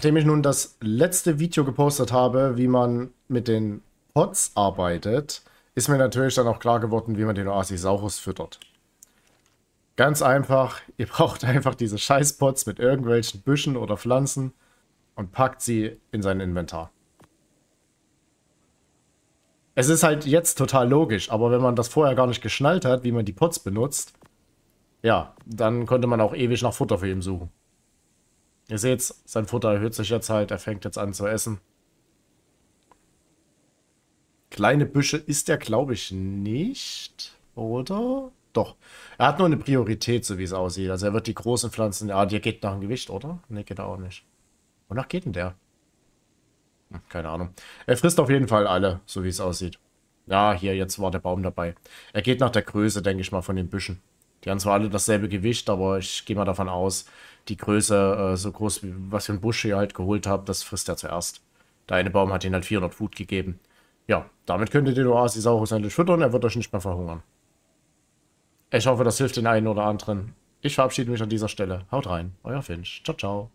Nachdem ich nun das letzte Video gepostet habe, wie man mit den Pots arbeitet, ist mir natürlich dann auch klar geworden, wie man den Oasisaurus füttert. Ganz einfach, ihr braucht einfach diese Scheißpots mit irgendwelchen Büschen oder Pflanzen und packt sie in sein Inventar. Es ist halt jetzt total logisch, aber wenn man das vorher gar nicht geschnallt hat, wie man die Pots benutzt, ja, dann konnte man auch ewig nach Futter für ihn suchen. Ihr seht, sein Futter erhöht sich jetzt halt, er fängt jetzt an zu essen. Kleine Büsche ist er, glaube ich, nicht. Oder? Doch. Er hat nur eine Priorität, so wie es aussieht. Also er wird die großen Pflanzen... Ja, der geht nach dem Gewicht, oder? Ne, geht er auch nicht. Wonach geht denn der? Hm, keine Ahnung. Er frisst auf jeden Fall alle, so wie es aussieht. Ja, hier, jetzt war der Baum dabei. Er geht nach der Größe, denke ich mal, von den Büschen. Die haben zwar alle dasselbe Gewicht, aber ich gehe mal davon aus, die Größe, äh, so groß wie was für ein Busch ihr halt geholt habt, das frisst er zuerst. Der eine Baum hat ihn halt 400 Food gegeben. Ja, damit könnt ihr den Oasisaurus endlich füttern, er wird euch nicht mehr verhungern. Ich hoffe, das hilft den einen oder anderen. Ich verabschiede mich an dieser Stelle. Haut rein, euer Finch. Ciao, ciao.